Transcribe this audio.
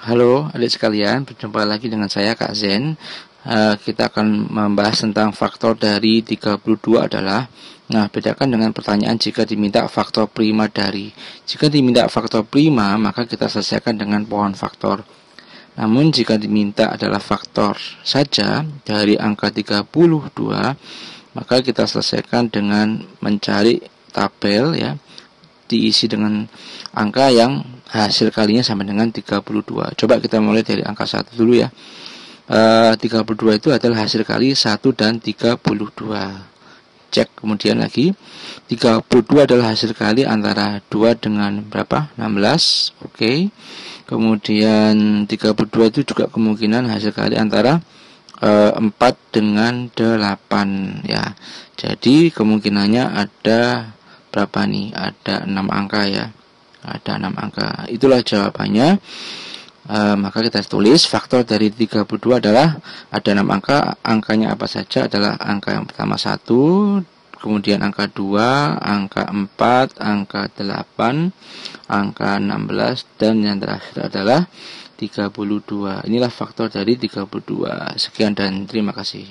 Halo adik sekalian, berjumpa lagi dengan saya Kak Zen. Uh, kita akan membahas tentang faktor dari 32 adalah Nah, bedakan dengan pertanyaan jika diminta faktor prima dari. Jika diminta faktor prima, maka kita selesaikan dengan pohon faktor. Namun jika diminta adalah faktor saja dari angka 32, maka kita selesaikan dengan mencari tabel ya diisi dengan angka yang hasil kalinya sama dengan 32. Coba kita mulai dari angka 1 dulu ya. E, 32 itu adalah hasil kali 1 dan 32. Cek kemudian lagi. 32 adalah hasil kali antara 2 dengan berapa? 16. Oke. Okay. Kemudian 32 itu juga kemungkinan hasil kali antara e, 4 dengan 8 ya. Jadi kemungkinannya ada berapa nih? Ada 6 angka ya ada 6 angka. Itulah jawabannya. E, maka kita tulis faktor dari 32 adalah ada 6 angka. Angkanya apa saja adalah angka yang pertama 1 kemudian angka 2 angka 4 angka 8 angka 16 dan yang terakhir adalah 32 inilah faktor dari 32 sekian dan terima kasih